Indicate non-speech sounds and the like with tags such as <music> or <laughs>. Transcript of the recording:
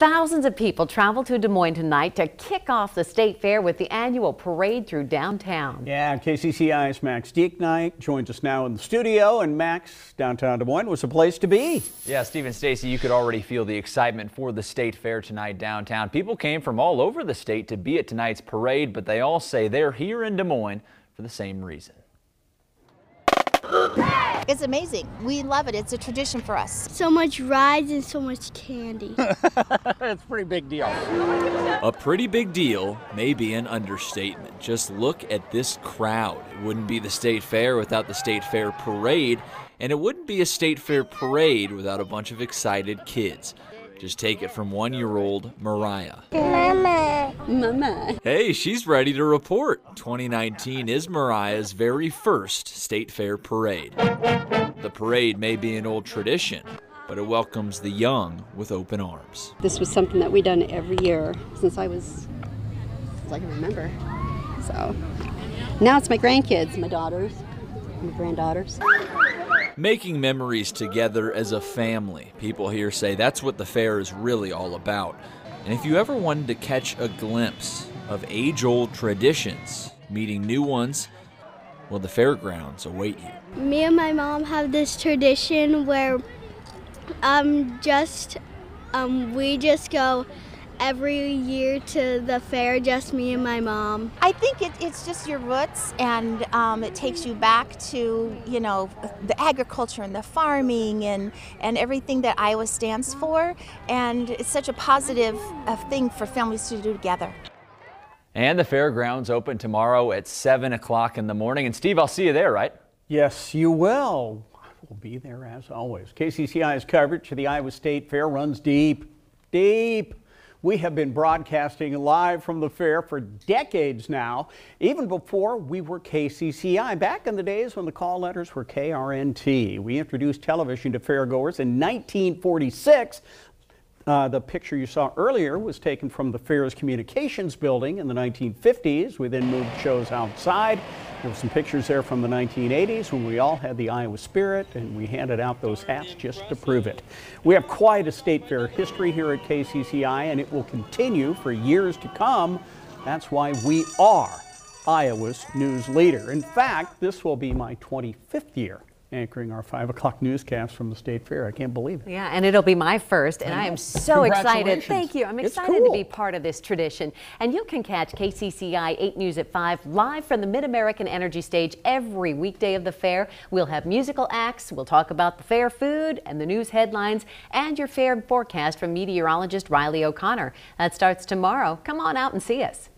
Thousands of people travel to Des Moines tonight to kick off the state fair with the annual parade through downtown. Yeah, KCCI's Max Dieknight joins us now in the studio, and Max, downtown Des Moines was a place to be. Yeah, Stephen Stacy, you could already feel the excitement for the state fair tonight downtown. People came from all over the state to be at tonight's parade, but they all say they're here in Des Moines for the same reason. It's amazing. We love it. It's a tradition for us. So much rides and so much candy. <laughs> It's a pretty big deal. A pretty big deal may be an understatement. Just look at this crowd. It wouldn't be the state fair without the state fair parade, and it wouldn't be a state fair parade without a bunch of excited kids. Just take it from one year old Mariah. Mama. Mama. Hey, she's ready to report. 2019 is Mariah's very first state fair parade. The parade may be an old tradition, but it welcomes the young with open arms. This was something that we done every year since I was, since I can remember. So now it's my grandkids, my daughters, my granddaughters. Making memories together as a family. People here say that's what the fair is really all about. And if you ever wanted to catch a glimpse of age old traditions, meeting new ones, well, the fairgrounds await you. Me and my mom have this tradition where um just um we just go every year to the fair, just me and my mom. I think it, it's just your roots, and um, it takes you back to you know the agriculture and the farming and and everything that Iowa stands for, and it's such a positive uh, thing for families to do together. And the fairgrounds open tomorrow at 7 o'clock in the morning. And Steve, I'll see you there, right? Yes, you will. We'll be there as always. KCCI's coverage of the Iowa State Fair runs deep, deep. We have been broadcasting live from the fair for decades now, even before we were KCCI, back in the days when the call letters were KRNT. We introduced television to fairgoers in 1946. Uh, the picture you saw earlier was taken from the fair's communications building in the 1950s. We then moved shows outside. There were some pictures there from the 1980s when we all had the Iowa spirit and we handed out those hats just to prove it. We have quite a state fair history here at KCCI and it will continue for years to come. That's why we are Iowa's news leader. In fact, this will be my 25th year anchoring our 5 o'clock newscast from the State Fair. I can't believe it. Yeah, and it'll be my first, and I, I am so excited. Thank you. I'm excited cool. to be part of this tradition. And you can catch KCCI 8 News at 5 live from the MidAmerican Energy Stage every weekday of the fair. We'll have musical acts, we'll talk about the fair food and the news headlines, and your fair forecast from meteorologist Riley O'Connor. That starts tomorrow. Come on out and see us.